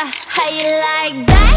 How you like that?